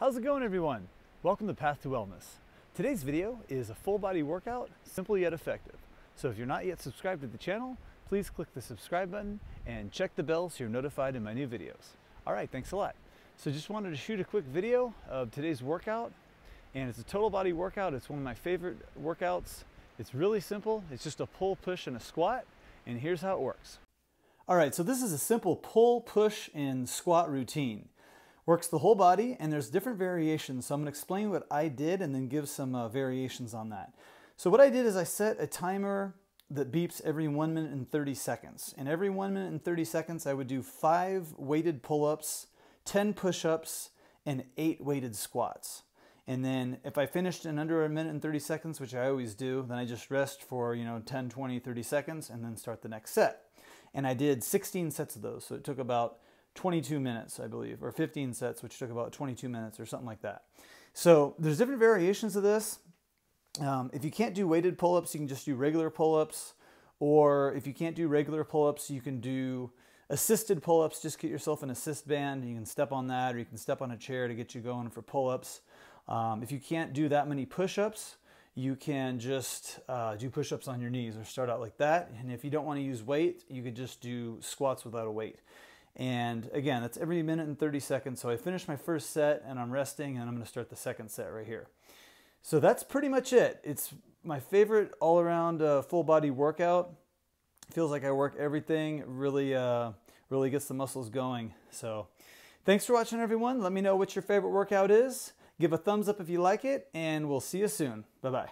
How's it going everyone? Welcome to Path to Wellness. Today's video is a full body workout, simple yet effective. So if you're not yet subscribed to the channel, please click the subscribe button and check the bell so you're notified in my new videos. All right, thanks a lot. So just wanted to shoot a quick video of today's workout and it's a total body workout. It's one of my favorite workouts. It's really simple. It's just a pull, push, and a squat. And here's how it works. All right, so this is a simple pull, push, and squat routine. Works the whole body, and there's different variations. So I'm gonna explain what I did and then give some uh, variations on that. So what I did is I set a timer that beeps every one minute and 30 seconds. And every one minute and 30 seconds, I would do five weighted pull-ups, 10 push-ups, and eight weighted squats. And then if I finished in under a minute and 30 seconds, which I always do, then I just rest for, you know, 10, 20, 30 seconds and then start the next set. And I did 16 sets of those. So it took about 22 minutes, I believe, or 15 sets, which took about 22 minutes or something like that. So there's different variations of this. Um, if you can't do weighted pull-ups, you can just do regular pull-ups. Or if you can't do regular pull-ups, you can do assisted pull-ups. Just get yourself an assist band. You can step on that, or you can step on a chair to get you going for pull-ups. Um, if you can't do that many push-ups, you can just uh, do push-ups on your knees or start out like that. And if you don't want to use weight, you could just do squats without a weight. And again, that's every minute and 30 seconds. So I finished my first set and I'm resting and I'm gonna start the second set right here. So that's pretty much it. It's my favorite all around uh, full body workout. Feels like I work everything, really, uh, really gets the muscles going. So thanks for watching everyone. Let me know what your favorite workout is. Give a thumbs up if you like it and we'll see you soon. Bye-bye.